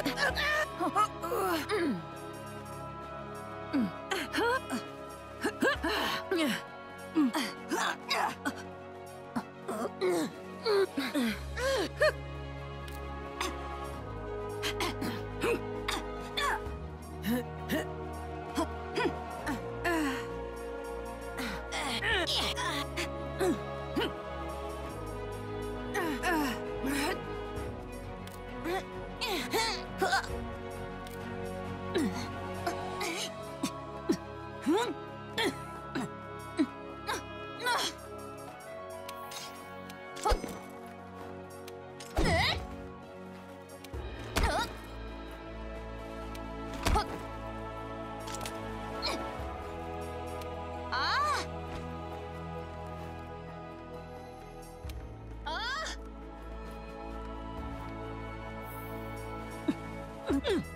うん。Mm.